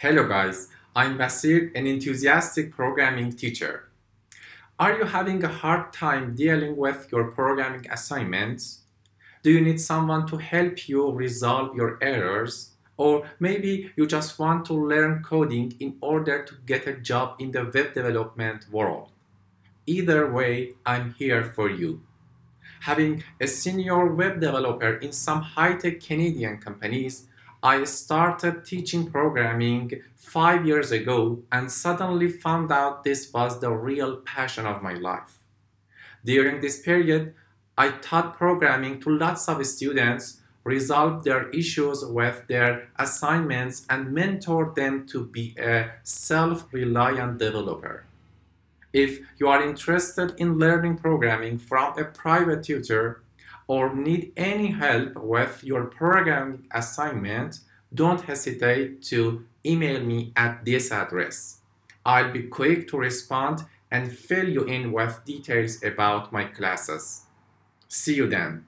Hello guys, I'm Basir, an enthusiastic programming teacher. Are you having a hard time dealing with your programming assignments? Do you need someone to help you resolve your errors? Or maybe you just want to learn coding in order to get a job in the web development world. Either way, I'm here for you. Having a senior web developer in some high-tech Canadian companies I started teaching programming five years ago and suddenly found out this was the real passion of my life. During this period, I taught programming to lots of students, resolved their issues with their assignments, and mentored them to be a self reliant developer. If you are interested in learning programming from a private tutor, or need any help with your programming assignment, don't hesitate to email me at this address. I'll be quick to respond and fill you in with details about my classes. See you then.